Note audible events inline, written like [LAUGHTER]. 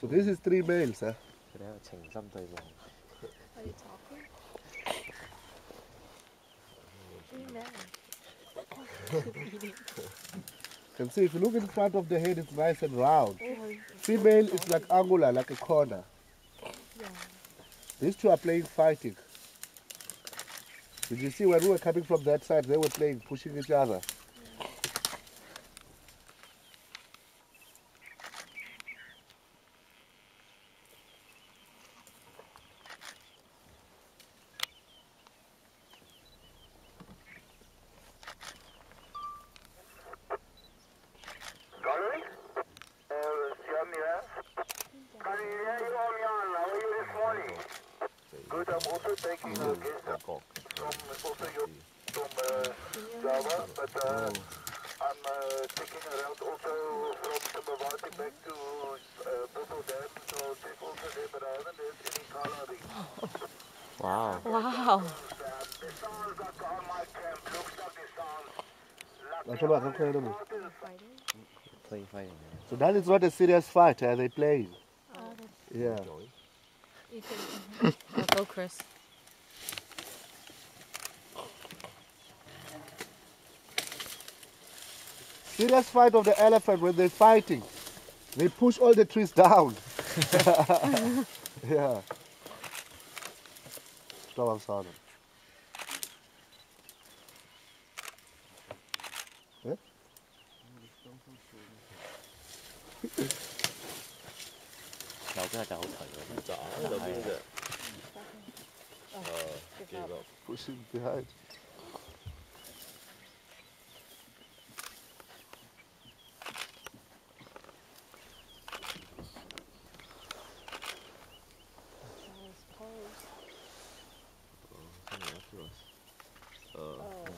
So this is three males, eh? huh? Are you talking? [LAUGHS] Three males. can see if you look in front of the head, it's nice and round. Female is like angular, like a corner. Yeah. These two are playing fighting. Did you see when we were coming from that side, they were playing, pushing each other. Good, I'm also taking a guest up from, also your, from uh, Java, but uh, I'm uh, taking a route also from Timbavati back to uh, Bethel Dam, so check also there, uh, but I haven't heard any coloring. wow. Wow. So that is not a serious fight are they playing. Oh, yeah. [LAUGHS] Go, Chris. See, fight of the elephant when they're fighting. They push all the trees down. [LAUGHS] yeah. Что вам садом? gave up. Push him behind. Oh, after us. Uh, oh.